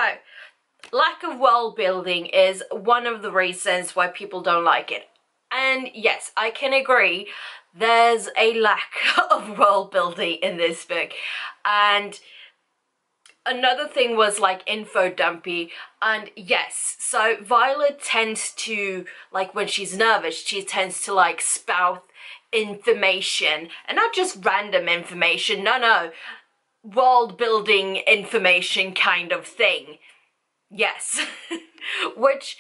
lack of world building is one of the reasons why people don't like it. And yes, I can agree, there's a lack of world building in this book. And another thing was like info dumpy and yes so violet tends to like when she's nervous she tends to like spout information and not just random information no no world building information kind of thing. Yes. Which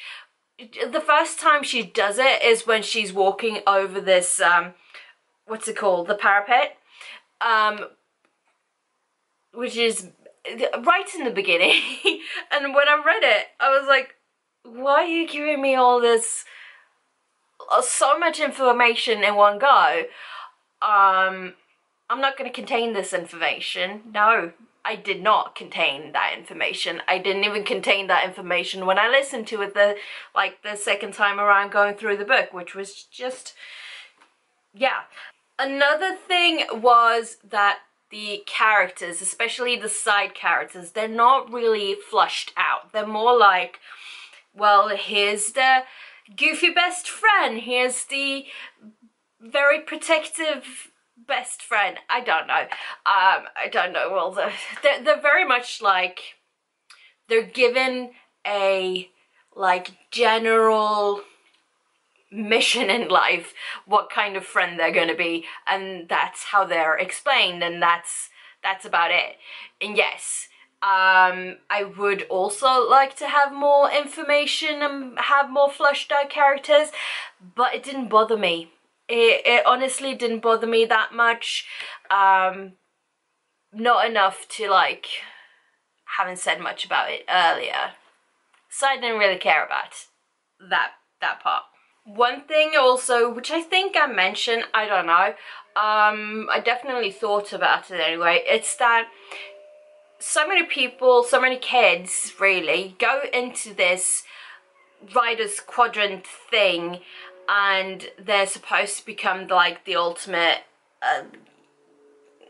the first time she does it is when she's walking over this um what's it called? The parapet? Um which is right in the beginning and when I read it I was like why are you giving me all this uh, so much information in one go um I'm not going to contain this information no I did not contain that information. I didn't even contain that information when I listened to it the like the second time around going through the book, which was just yeah. Another thing was that the characters, especially the side characters, they're not really flushed out. They're more like, well, here's the goofy best friend, here's the very protective best friend. I don't know. Um, I don't know. Well, they're, they're, they're very much like they're given a like general mission in life what kind of friend they're going to be and that's how they're explained and that's that's about it and yes Um, I would also like to have more information and have more fleshed out characters, but it didn't bother me. It, it honestly didn't bother me that much. Um, not enough to like, haven't said much about it earlier. So I didn't really care about that, that part. One thing also, which I think I mentioned, I don't know, um, I definitely thought about it anyway, it's that so many people, so many kids really go into this Riders Quadrant thing and they're supposed to become like the ultimate, uh,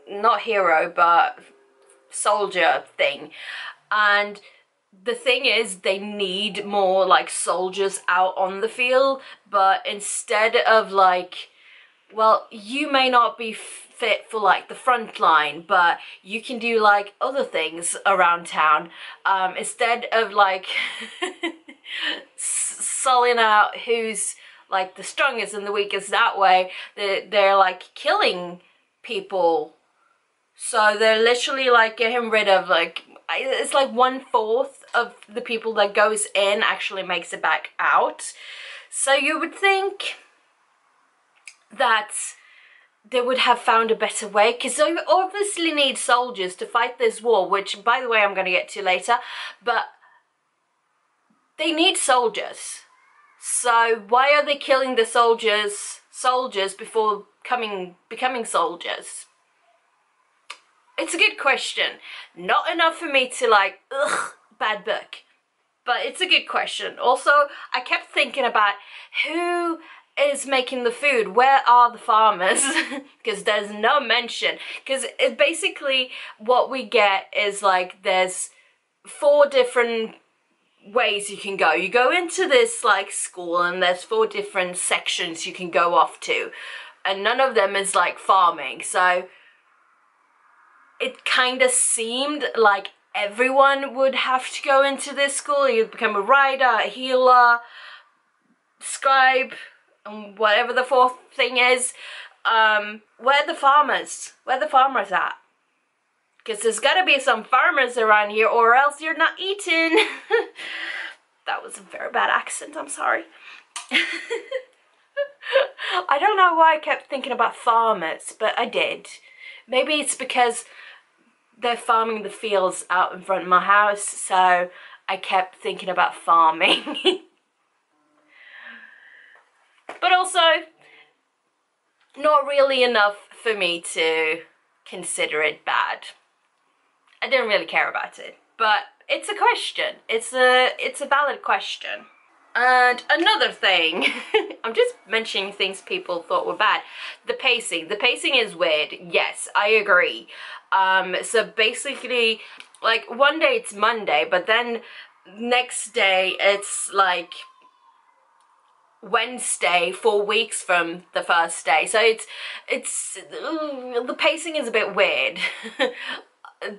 not hero, but soldier thing. And the thing is they need more like soldiers out on the field but instead of like well you may not be fit for like the front line but you can do like other things around town. Um, instead of like sulling out who's like the strongest and the weakest that way they're, they're like killing people. So they're literally like getting rid of like it's like one fourth of the people that goes in actually makes it back out. So you would think that they would have found a better way because they obviously need soldiers to fight this war, which by the way I'm going to get to later, but they need soldiers. So why are they killing the soldiers soldiers before coming becoming soldiers? It's a good question. Not enough for me to like, ugh, bad book. But it's a good question. Also, I kept thinking about who is making the food? Where are the farmers? Because there's no mention. Because basically what we get is like there's four different ways you can go. You go into this like school and there's four different sections you can go off to. And none of them is like farming. So it kind of seemed like everyone would have to go into this school. You'd become a rider, a healer, scribe, and whatever the fourth thing is. Um, where the farmers? Where the farmers at? Because there's gotta be some farmers around here or else you're not eating. that was a very bad accent, I'm sorry. I don't know why I kept thinking about farmers, but I did. Maybe it's because they're farming the fields out in front of my house, so I kept thinking about farming. but also, not really enough for me to consider it bad. I didn't really care about it, but it's a question. It's a it's a valid question. And another thing, I'm just mentioning things people thought were bad. The pacing. The pacing is weird. Yes, I agree. Um, so basically, like one day it's Monday, but then next day it's like Wednesday, four weeks from the first day. So it's, it's, the pacing is a bit weird.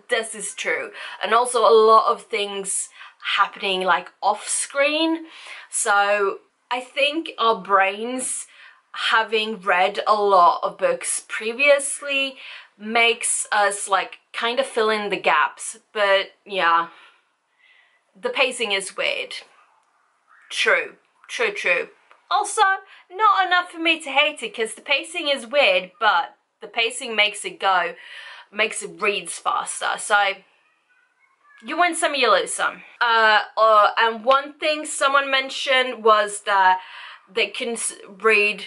this is true. And also a lot of things happening like off screen. So I think our brains having read a lot of books previously makes us like kind of fill in the gaps. But yeah the pacing is weird. True true true. Also not enough for me to hate it because the pacing is weird but the pacing makes it go makes it reads faster. So you win some, you lose some. Uh, uh, and one thing someone mentioned was that they can read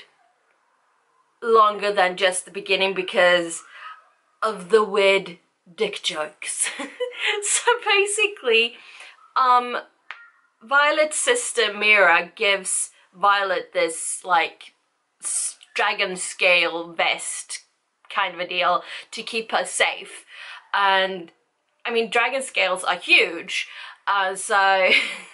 longer than just the beginning because of the weird dick jokes. so basically, um, Violet's sister Mira gives Violet this like dragon scale vest kind of a deal to keep her safe and I mean, dragon scales are huge. Uh, so,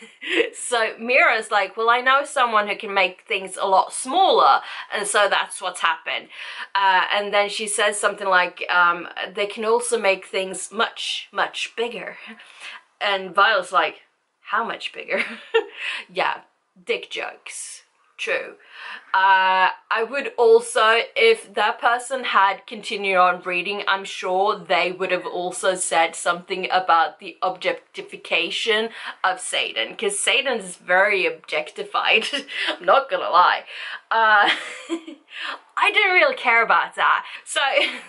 so Mira's like, well, I know someone who can make things a lot smaller, and so that's what's happened. Uh, and then she says something like, um, they can also make things much, much bigger. And Violet's like, how much bigger? yeah, dick jokes. True. Uh, I would also, if that person had continued on reading, I'm sure they would have also said something about the objectification of Xaden, because Xaden is very objectified. I'm not gonna lie. Uh, I didn't really care about that. So,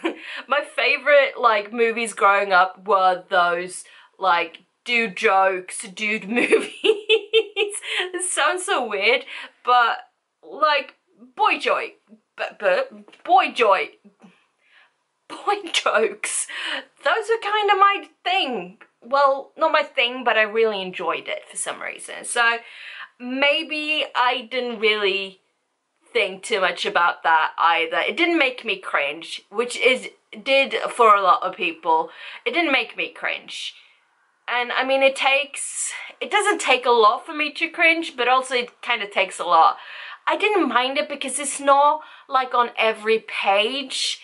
my favorite like movies growing up were those like dude jokes, dude movies. It sounds so weird, but like boy joy, but, but boy joy, boy jokes. Those are kind of my thing. Well, not my thing, but I really enjoyed it for some reason. So maybe I didn't really think too much about that either. It didn't make me cringe, which is did for a lot of people. It didn't make me cringe. And I mean, it takes, it doesn't take a lot for me to cringe, but also it kind of takes a lot. I didn't mind it because it's not like on every page,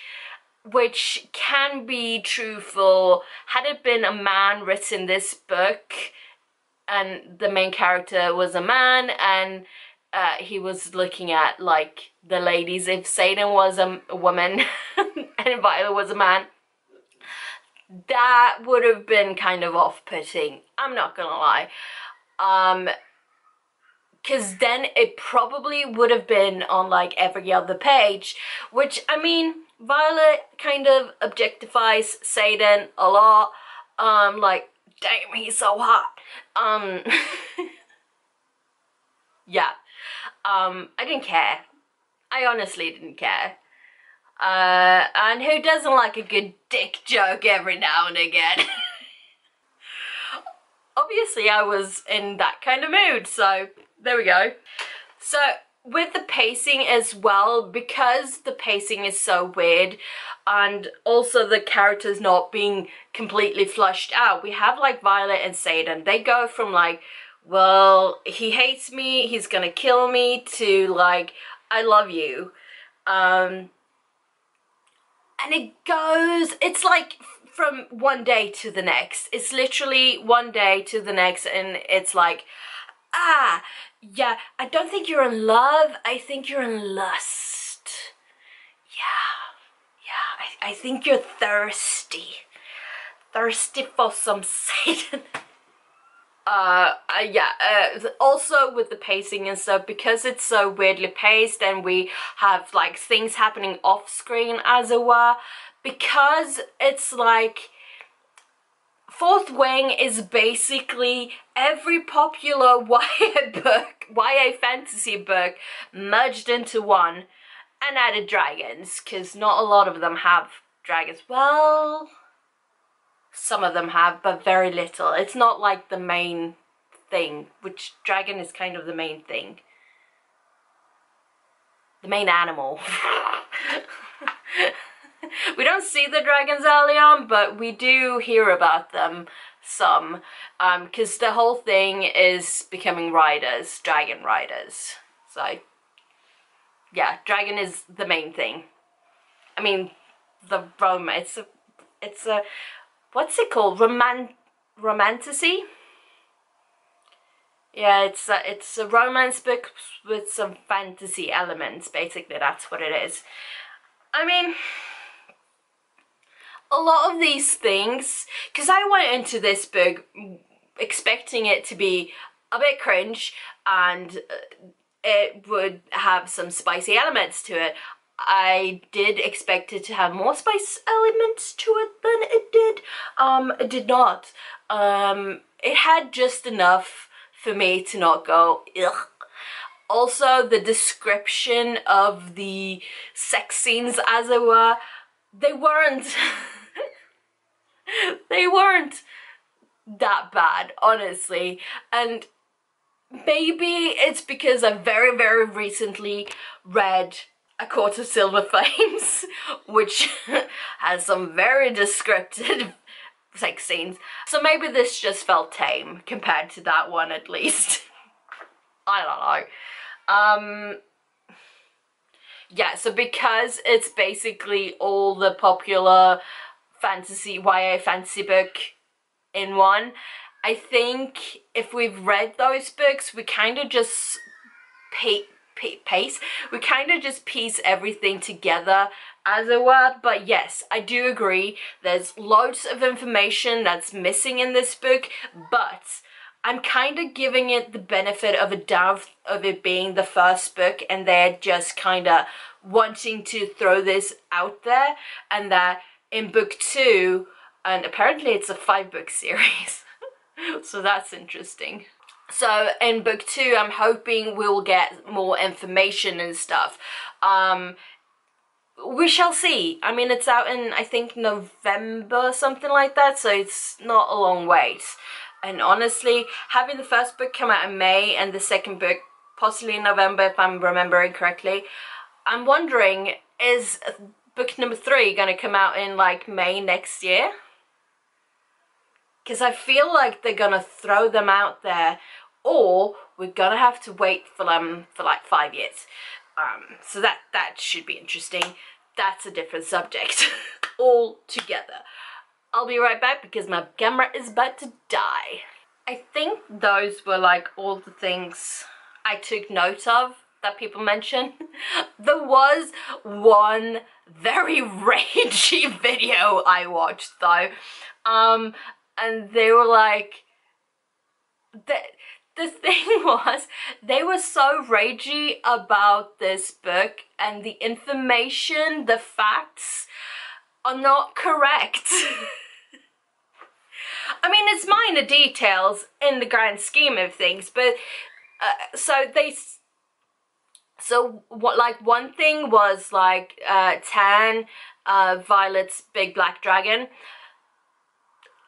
which can be truthful. Had it been a man written this book and the main character was a man and uh, he was looking at like the ladies, if Xaden was a, a woman and Violet was a man, that would have been kind of off-putting. I'm not gonna lie. Um, because then it probably would have been on like every other page which I mean Violet kind of objectifies Xaden a lot. Um like damn he's so hot. Um yeah. Um I didn't care. I honestly didn't care uh and who doesn't like a good dick joke every now and again obviously I was in that kind of mood so there we go. So with the pacing as well, because the pacing is so weird and also the characters not being completely flushed out, we have like Violet and Xaden. They go from like, well, he hates me, he's gonna kill me, to like, I love you. Um, and it goes, it's like from one day to the next. It's literally one day to the next and it's like, ah, yeah, I don't think you're in love. I think you're in lust. Yeah, yeah, I, I think you're thirsty. Thirsty for some Xaden. Uh, uh, yeah, uh, also with the pacing and stuff, because it's so weirdly paced and we have like things happening off screen as it were, because it's like Fourth Wing is basically every popular YA book, YA fantasy book merged into one and added dragons because not a lot of them have dragons. Well, some of them have, but very little. It's not like the main thing, which dragon is kind of the main thing. The main animal. we don't see the dragons early on, but we do hear about them some. Because um, the whole thing is becoming riders, dragon riders. So, yeah, dragon is the main thing. I mean, the romance, it's a, it's a, what's it called? Roman, romantasy? Yeah, it's a, it's a romance book with some fantasy elements, basically, that's what it is. I mean, a lot of these things, because I went into this book expecting it to be a bit cringe and uh, it would have some spicy elements to it. I did expect it to have more spice elements to it than it did. Um, it did not. Um, it had just enough for me to not go, ugh. Also, the description of the sex scenes, as it were, they weren't they weren't that bad, honestly. And maybe it's because I very, very recently read A Court of Silver Flames, which has some very descriptive sex scenes. So maybe this just felt tame compared to that one at least. I don't know. Um, yeah, so because it's basically all the popular fantasy, YA fantasy book in one. I think if we've read those books, we kind of just pace. We kind of just piece everything together as it were. But yes, I do agree. There's loads of information that's missing in this book, but I'm kind of giving it the benefit of a doubt of it being the first book and they're just kind of wanting to throw this out there and that in book two, and apparently it's a five book series, so that's interesting. So in book two, I'm hoping we'll get more information and stuff. Um, we shall see. I mean, it's out in, I think, November, something like that, so it's not a long wait. And honestly, having the first book come out in May and the second book possibly in November, if I'm remembering correctly, I'm wondering, is book number three going to come out in, like, May next year? Because I feel like they're to throw them out there, or we're to have to wait for them for, like, five years. Um, so that, that should be interesting. That's a different subject altogether. I'll be right back because my camera is about to die. I think those were like all the things I took note of that people mentioned. there was one very ragey video I watched though. Um, and they were like, that the thing was, they were so ragey about this book and the information, the facts are not correct. I mean, it's minor details in the grand scheme of things, but uh, so they so what like one thing was like uh Tairn uh violet's big black dragon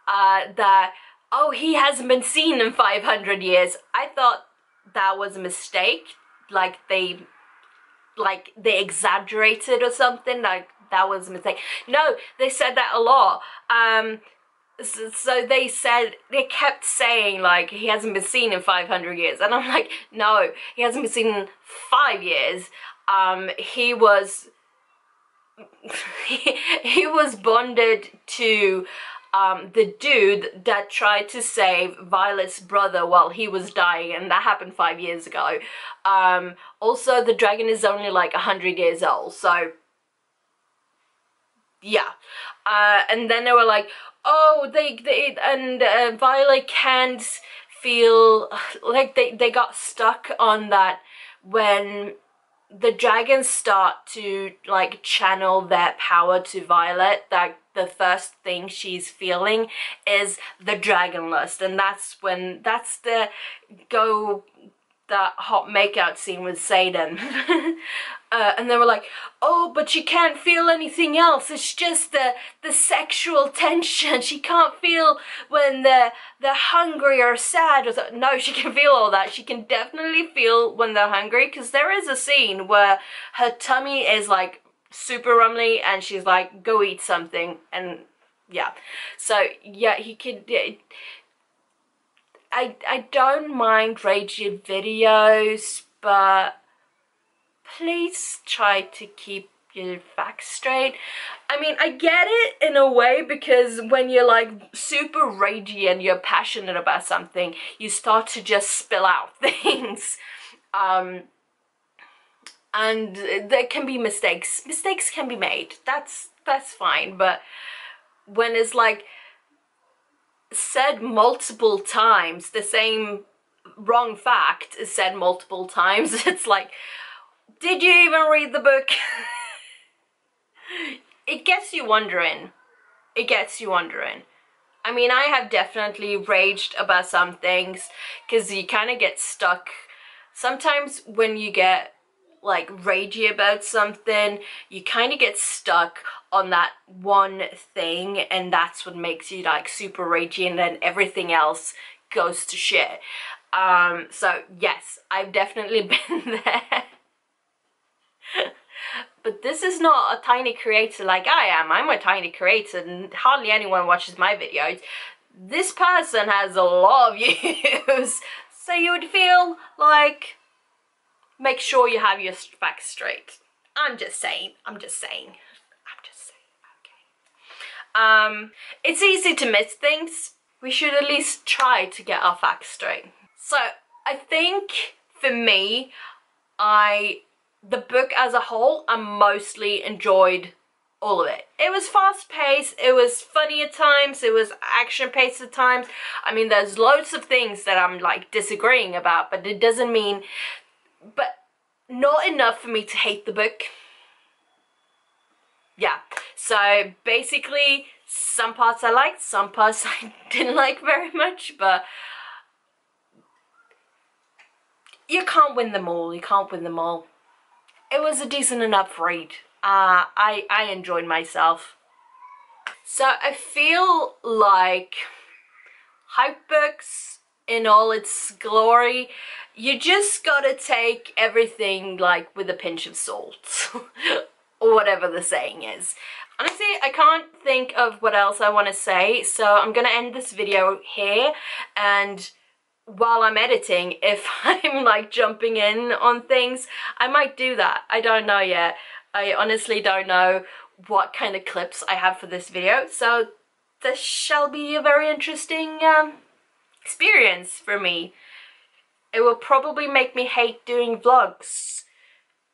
uh that oh, he hasn't been seen in 500 years. I thought that was a mistake. Like they, like they exaggerated or something. Like that was a mistake. No, they said that a lot. Um, so, so, they said they kept saying like he hasn't been seen in 500 years and i'm like no he hasn't been seen in five years um he was he, he was bonded to um, the dude that tried to save Violet's brother while he was dying, and that happened five years ago. Um, also, the dragon is only like a hundred years old, so yeah. Uh, and then they were like, oh, they, they and uh, Violet can't feel like they they got stuck on that when the dragons start to like channel their power to Violet that the first thing she's feeling is the dragon lust and that's when that's the go that hot makeout scene with Xaden. uh, and they were like, oh, but she can't feel anything else. It's just the the sexual tension. She can't feel when they're, they're hungry or sad. Or so. No, she can feel all that. She can definitely feel when they're hungry because there is a scene where her tummy is like super rumbly and she's like, go eat something. And yeah, so yeah, he could... I, I don't mind raging videos, but please try to keep your facts straight. I mean, I get it in a way because when you're like super ragey and you're passionate about something, you start to just spill out things. Um, and there can be mistakes. Mistakes can be made. That's that's fine, but when it's like said multiple times, the same wrong fact is said multiple times. It's like, did you even read the book? it gets you wondering. It gets you wondering. I mean, I have definitely raged about some things because you kind of get stuck. Sometimes when you get like ragey about something, you kind of get stuck on that one thing and that's what makes you like super ragey and then everything else goes to shit. Um, so yes, I've definitely been there. but this is not a tiny creator like I am. I'm a tiny creator and hardly anyone watches my videos. This person has a lot of views. so you would feel like make sure you have your facts straight. I'm just saying, I'm just saying, I'm just saying, okay. Um, it's easy to miss things. We should at least try to get our facts straight. So I think for me, I, the book as a whole, I mostly enjoyed all of it. It was fast paced, it was funny at times, it was action paced at times. I mean, there's loads of things that I'm like disagreeing about, but it doesn't mean, but not enough for me to hate the book. Yeah, so basically, some parts I liked, some parts I didn't like very much, but you can't win them all, you can't win them all. It was a decent enough read uh, I, I enjoyed myself. So I feel like hype books in all its glory, you just gotta take everything like with a pinch of salt. or whatever the saying is. Honestly, I can't think of what else I want to say, so I'm gonna end this video here and while I'm editing, if I'm like jumping in on things, I might do that. I don't know yet. I honestly don't know what kind of clips I have for this video, so this shall be a very interesting um, experience for me. It will probably make me hate doing vlogs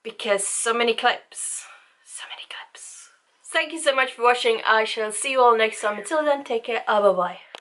because so many clips, so many clips. Thank you so much for watching. I shall see you all next time. Until then, take care. Uh, bye bye.